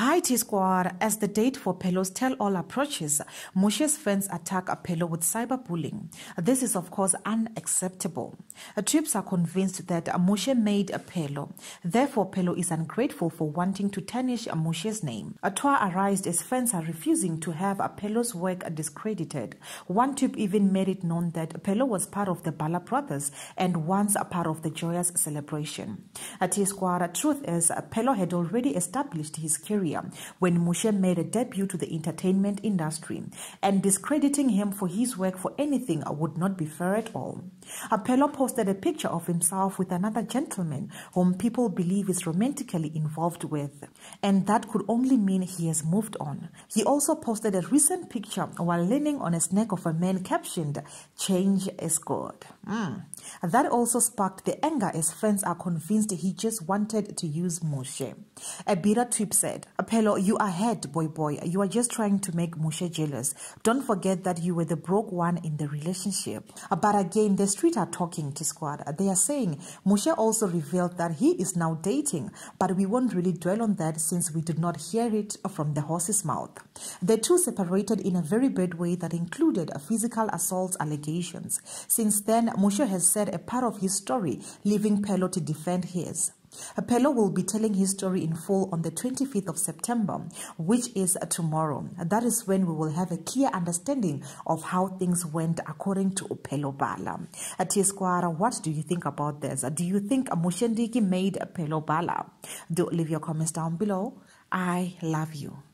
Hi T Squad. As the date for Phelo's tell all approaches, Moshe's fans attack Phelo with cyberbullying. This is, of course, unacceptable. Uh, troops are convinced that Moshe made Phelo. Therefore, Phelo is ungrateful for wanting to tarnish Moshe's name. A tour arised as fans are refusing to have Phelo's work discredited. One tube even made it known that Phelo was part of the Bala brothers and once a part of the joyous celebration. T Squad, truth is, Phelo had already established his career when Moshe made a debut to the entertainment industry, and discrediting him for his work for anything would not be fair at all. Phelo posted a picture of himself with another gentleman whom people believe is romantically involved with, and that could only mean he has moved on. He also posted a recent picture while leaning on a neck of a man captioned, Change is good. Mm. That also sparked the anger as fans are convinced he just wanted to use Moshe. A bitter tweet said, Phelo, you are head, boy boy. You are just trying to make Moshe jealous. Don't forget that you were the broke one in the relationship. But again, the street are talking to squad. They are saying Moshe also revealed that he is now dating, but we won't really dwell on that since we did not hear it from the horse's mouth. The two separated in a very bad way that included a physical assault allegations. Since then, Moshe has said a part of his story, leaving Phelo to defend his. Phelo will be telling his story in full on the 25th of September, which is tomorrow. That is when we will have a clear understanding of how things went according to Phelo Bala. Uh, Squara, what do you think about this? Do you think Moshe Ndiki made Phelo Bala? Do leave your comments down below. I love you.